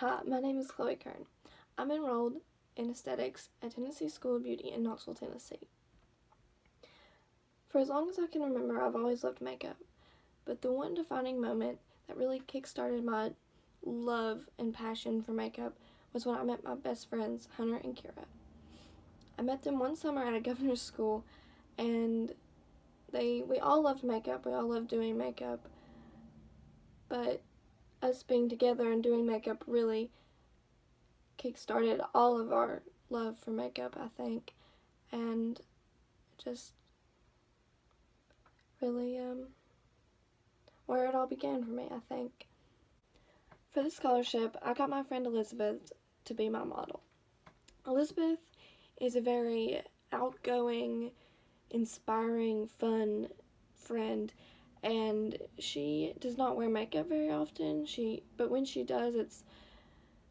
Hi, my name is Chloe Kern. I'm enrolled in esthetics at Tennessee School of Beauty in Knoxville, Tennessee. For as long as I can remember, I've always loved makeup, but the one defining moment that really kick-started my love and passion for makeup was when I met my best friends, Hunter and Kira. I met them one summer at a governor's school, and they we all loved makeup. We all loved doing makeup, but us being together and doing makeup really kick-started all of our love for makeup, I think, and just really um, where it all began for me, I think. For the scholarship, I got my friend Elizabeth to be my model. Elizabeth is a very outgoing, inspiring, fun friend and she does not wear makeup very often. She but when she does it's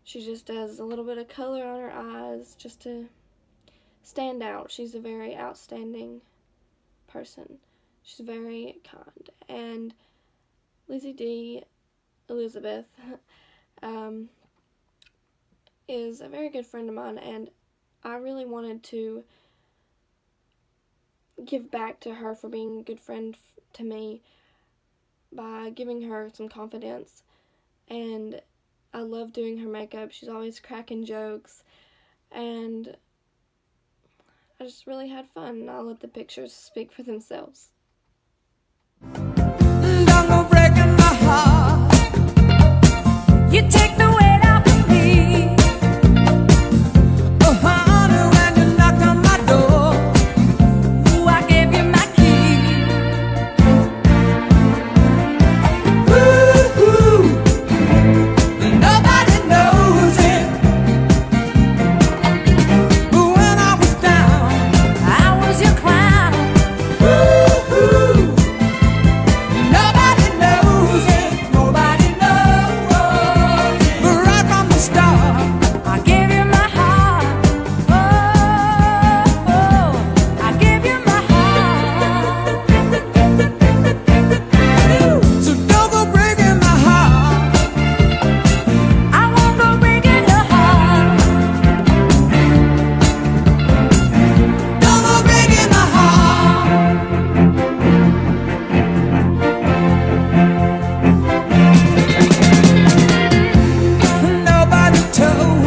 she just does a little bit of color on her eyes just to stand out. She's a very outstanding person. She's very kind. And Lizzie D. Elizabeth um, is a very good friend of mine, and I really wanted to give back to her for being a good friend to me by giving her some confidence. And I love doing her makeup. She's always cracking jokes. And I just really had fun. I'll let the pictures speak for themselves. tiptoe